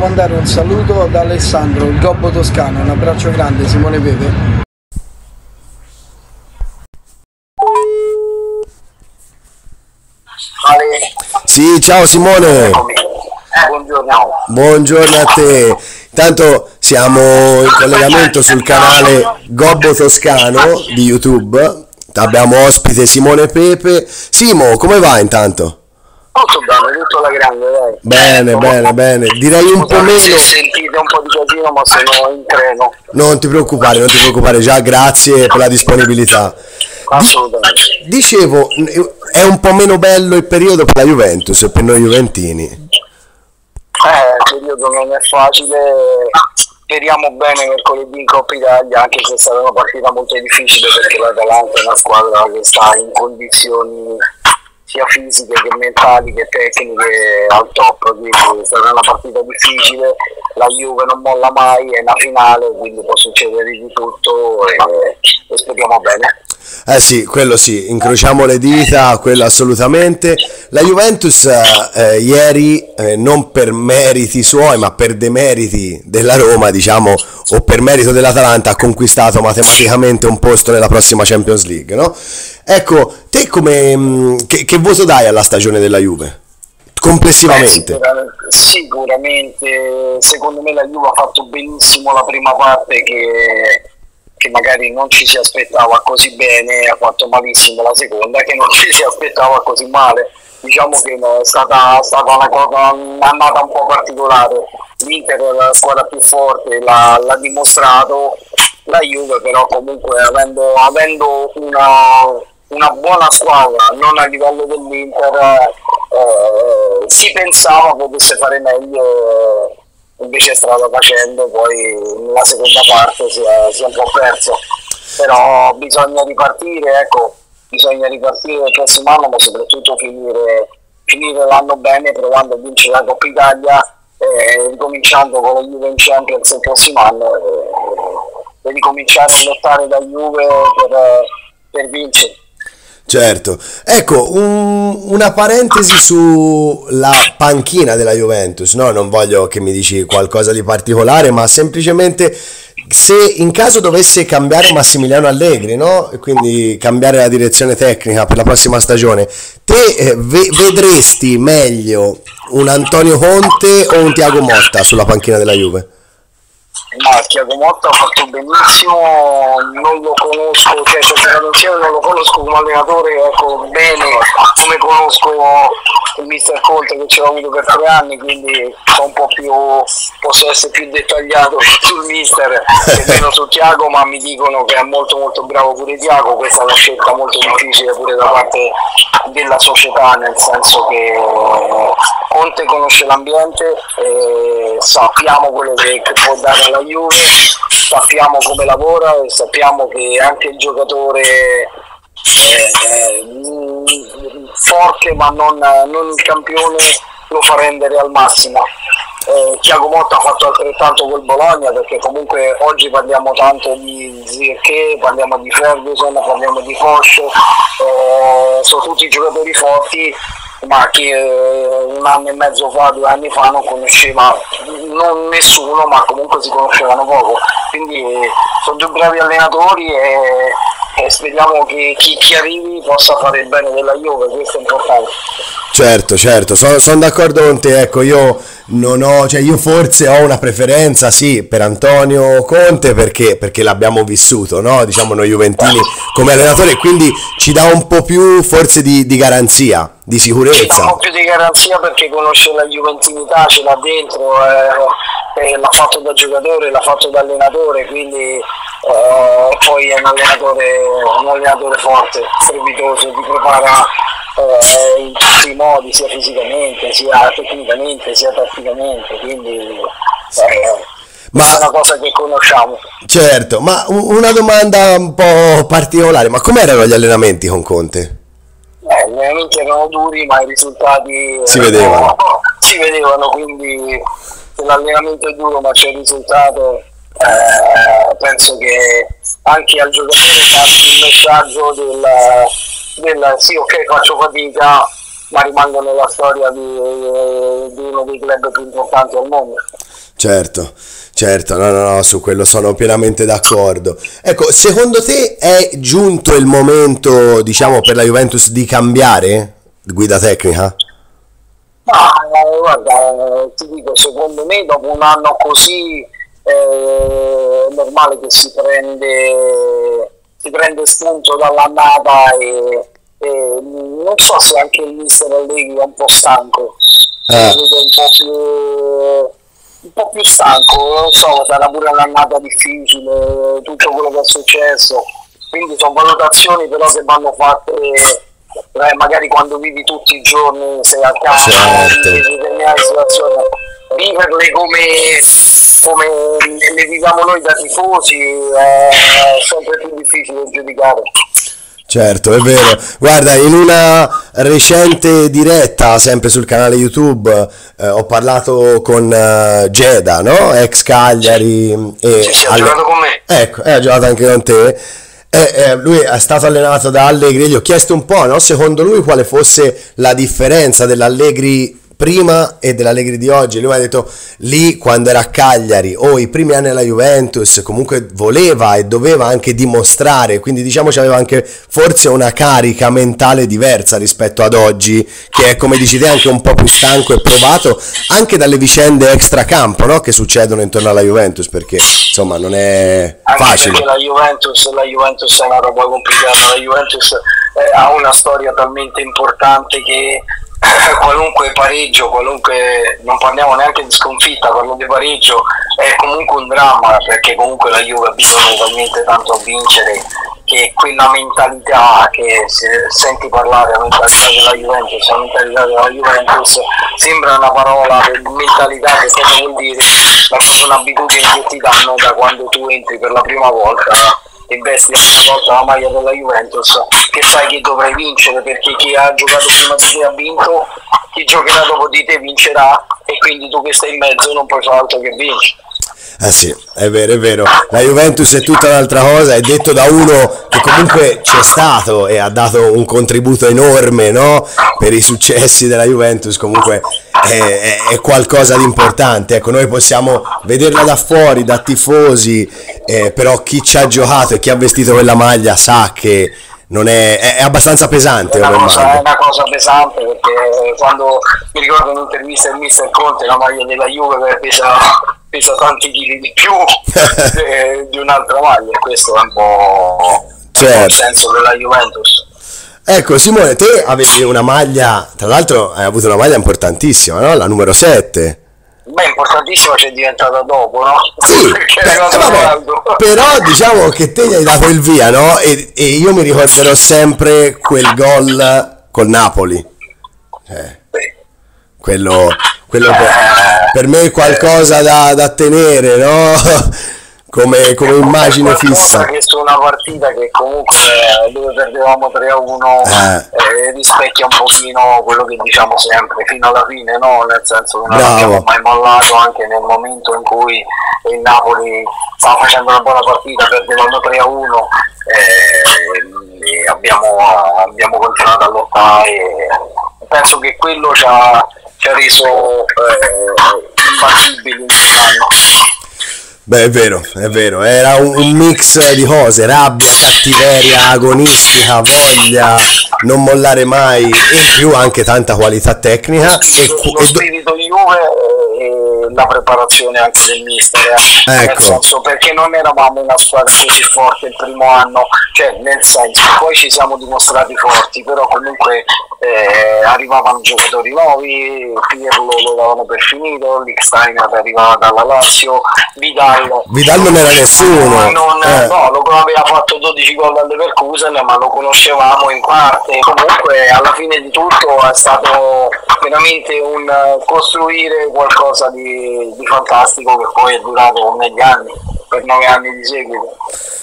mandare un saluto ad Alessandro, il gobbo toscano, un abbraccio grande Simone Pepe. Sì, ciao Simone. Buongiorno. Buongiorno a te. Intanto siamo in collegamento sul canale Gobbo Toscano di YouTube. Abbiamo ospite Simone Pepe. Simo, come va intanto? Molto bene, tutto alla grande, dai. Bene, bene, bene. Direi un po' Scusate Se meno. sentite un po' di casino, ma sono in treno. Non ti preoccupare, non ti preoccupare, già grazie per la disponibilità. Assolutamente. Dicevo, è un po' meno bello il periodo per la Juventus e per noi Juventini. Eh, il periodo non è facile. Speriamo bene mercoledì in Coppa Italia, anche se sarà una partita molto difficile perché l'Atalanta è una squadra che sta in condizioni sia fisiche che mentali che tecniche al top, quindi sarà una partita difficile, la Juve non molla mai, è una finale, quindi può succedere di tutto e, e speriamo bene. Eh sì, quello sì, incrociamo le dita, quello assolutamente. La Juventus eh, ieri, eh, non per meriti suoi, ma per demeriti della Roma, diciamo, o per merito dell'Atalanta, ha conquistato matematicamente un posto nella prossima Champions League, no? Ecco, te come, mh, che, che voto dai alla stagione della Juve? Complessivamente. Beh, sicura- sicuramente, secondo me la Juve ha fatto benissimo la prima parte che, che magari non ci si aspettava così bene, ha fatto malissimo la seconda che non ci si aspettava così male. Diciamo che no, è stata, stata una cosa un'annata un po' particolare. L'Inter è la squadra più forte, l'ha, l'ha dimostrato, la Juve però comunque avendo, avendo una, una buona squadra, non a livello dell'Inter, eh, si pensava potesse fare meglio, invece strada facendo, poi nella seconda parte si è, si è un po' perso. Però bisogna ripartire, ecco, bisogna ripartire il prossimo anno, ma soprattutto finire, finire l'anno bene, provando a vincere la Coppa Italia, eh, ricominciando con la Juve in Champions il prossimo anno eh, ricominciare a lottare da Juve per, per vincere. Certo, ecco un- una parentesi sulla panchina della Juventus, no? Non voglio che mi dici qualcosa di particolare, ma semplicemente se in caso dovesse cambiare Massimiliano Allegri, no? E quindi cambiare la direzione tecnica per la prossima stagione, te eh, ve- vedresti meglio un Antonio Conte o un Tiago Motta sulla panchina della Juve? Ma Tiago Motta ha fatto benissimo, non lo conosco, cioè se giocato insieme non lo conosco come allenatore, ecco bene come conosco il mister Conte che ce l'ho avuto per tre anni, quindi più, posso essere più dettagliato sul mister che meno su Tiago, ma mi dicono che è molto molto bravo pure Tiago, questa è una scelta molto difficile pure da parte della società, nel senso che Conte conosce l'ambiente, e sappiamo quello che, che può dare alla Juve, sappiamo come lavora e sappiamo che anche il giocatore è, mm, forte ma non, non il campione lo fa rendere al massimo. Eh, Tiago Motta ha fatto altrettanto col Bologna perché comunque oggi parliamo tanto di Zirche, parliamo di Ferguson, parliamo di Foscio, eh, sono tutti giocatori forti ma che eh, un anno e mezzo fa, due anni fa non conosceva non nessuno ma comunque si conoscevano poco. Quindi eh, sono due bravi allenatori e, e speriamo che chi, chi arrivi possa fare il bene della Juve questo è importante. Certo, certo, sono, d'accordo con te, ecco, io non ho, cioè io forse ho una preferenza, sì, per Antonio Conte perché, perché l'abbiamo vissuto, no? Diciamo noi Juventini come allenatore, quindi ci dà un po' più forse di, di garanzia, di Ci dà un sicurezza. po' più di garanzia perché conosce la juventinità, ce l'ha dentro, eh, eh, l'ha fatto da giocatore, l'ha fatto da allenatore, quindi eh, poi è un allenatore, un allenatore forte, strepitoso, ti prepara eh, in tutti i modi, sia fisicamente, sia tecnicamente, sia tatticamente, quindi eh, Ma- è una cosa che conosciamo. Certo, ma una domanda un po' particolare, ma com'erano gli allenamenti con Conte? Eh, gli allenamenti erano duri, ma i risultati Si vedevano. si vedevano, quindi se l'allenamento è duro ma c'è il risultato, eh, penso che anche al giocatore passi il messaggio del, del sì ok faccio fatica, ma rimango nella storia di, di uno dei club più importanti al mondo. Certo, certo, no, no, no, su quello sono pienamente d'accordo. Ecco, secondo te è giunto il momento, diciamo, per la Juventus di cambiare guida tecnica? Ma eh, guarda, ti dico, secondo me dopo un anno così eh, è normale che si prende, si prende spunto dall'annata e, e non so se anche il mister Allegri è un po' stanco, Eh. un po' più un po' più stanco, non so, sarà pure un'annata difficile, tutto quello che è successo, quindi sono valutazioni però che vanno fatte eh, magari quando vivi tutti i giorni, sei a casa, Certo. vivi determinate situazioni, viverle come, come le viviamo noi da tifosi è sempre più difficile giudicare. Certo, è vero. Guarda, in una recente diretta, sempre sul canale YouTube, eh, ho parlato con eh, Geda, no? Ex Cagliari. E Sì, sì, ha alle- giocato con me. Ecco, eh, ha giocato anche con te. Eh, eh, lui è stato allenato da Allegri, gli ho chiesto un po', no? Secondo lui quale fosse la differenza dell'Allegri prima e dell'Allegri di oggi. Lui mi ha detto lì quando era a Cagliari o i primi anni alla Juventus comunque voleva e doveva anche dimostrare, quindi diciamo c'aveva anche forse una carica mentale diversa rispetto ad oggi, che è come dici te anche un po' più stanco e provato anche dalle vicende extracampo, no? Che succedono intorno alla Juventus, perché insomma non è anche facile. perché la Juventus, la Juventus è una roba complicata, la Juventus eh, ha una storia talmente importante che qualunque pareggio, qualunque non parliamo neanche di sconfitta, parlo di pareggio, è comunque un dramma perché comunque la Juve ha bisogno talmente tanto a vincere che quella mentalità che se senti parlare, la mentalità della Juventus, la mentalità della Juventus sembra una parola per mentalità che cosa vuol dire, ma è proprio un'abitudine che ti danno da quando tu entri per la prima volta e vesti la volta la maglia della Juventus, che sai che dovrai vincere perché chi ha giocato prima di te ha vinto, chi giocherà dopo di te vincerà e quindi tu che stai in mezzo non puoi fare altro che vincere. Eh sì, è vero, è vero. La Juventus è tutta un'altra cosa, è detto da uno che comunque c'è stato e ha dato un contributo enorme, no? Per i successi della Juventus, comunque è, è- qualcosa di importante. Ecco, noi possiamo vederla da fuori, da tifosi, eh, però chi ci ha giocato e chi ha vestito quella maglia sa che non è, è, abbastanza pesante È una, cosa, è una cosa pesante perché quando mi ricordo un'intervista del mister Conte la maglia della Juve pesa, pesa tanti chili di più eh, di un'altra maglia e questo è un po' Certo. il senso della Juventus Ecco, Simone, te avevi una maglia, tra l'altro hai avuto una maglia importantissima, no? La numero 7. beh importantissimo c'è diventata dopo no? Sì, beh, vabbè, però diciamo che te gli hai dato il via, no? E, e io mi ricorderò sempre quel gol col Napoli. Eh, quello quello per, per me è qualcosa da, da tenere, no? Come, come immagine fissa. che su una partita che comunque eh, dove perdevamo 3 a 1 Eh. eh, rispecchia un pochino quello che diciamo sempre fino alla fine no? nel senso che non Bravo. abbiamo mai mollato anche nel momento in cui il Napoli stava facendo una buona partita perdevamo 3 a 1 eh, e abbiamo, abbiamo continuato a lottare e penso che quello ci ha, ci ha reso eh, imbattibili in quest'anno Beh, è vero, è vero, era un, mix di cose, rabbia, cattiveria, agonistica, voglia, non mollare mai e in più anche tanta qualità tecnica. E, lo e spirito di Juve e la preparazione anche del mister eh. nel Ecco. senso perché non eravamo una squadra così forte il primo anno cioè nel senso poi ci siamo dimostrati forti però comunque eh, arrivavano giocatori nuovi Pirlo lo davano per finito Licksteiner arrivava dalla Lazio Vidal Vidal non era nessuno. non, eh. no, lo aveva fatto 12 gol al Leverkusen ma lo conoscevamo in parte comunque alla fine di tutto è stato veramente un eh, costruire qualcosa di, di fantastico che poi è durato negli anni per nove anni di seguito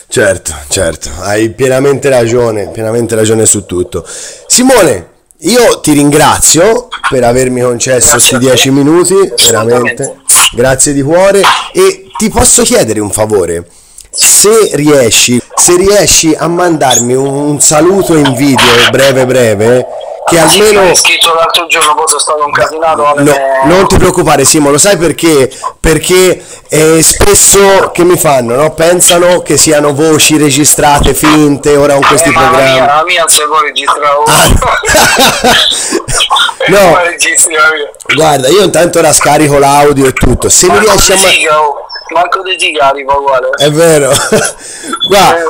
Certo, certo, hai pienamente ragione, pienamente ragione su tutto. Simone, io ti ringrazio per avermi concesso questi. 10 minuti, veramente. Grazie di cuore e ti posso chiedere un favore. Se riesci, se riesci a mandarmi un, un saluto in video breve breve che Sì, almeno... mi hai scritto l'altro giorno, poi sono stato incasinato No, me- non ti preoccupare Simo, lo sai perché? Perché eh, spesso che mi fanno, no? Pensano che siano voci registrate, finte, ora con questi Eh, ma la programmi. mia, la mia se vuoi registrare No. Guarda, io intanto ora scarico l'audio e tutto. Se mi riesci a... siga, oh. Manco di siga arriva uguale È vero. Guarda,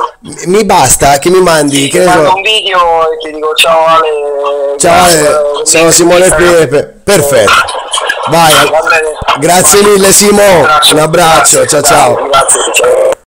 mi basta che mi mandi, che ne mando so. un video e ti dico ciao Ale Ciao Ale, eh, sono Simone. Pepe. Perfetto. Vai. Grazie mille Simo. Un abbraccio. Ciao ciao. Grazie, ciao.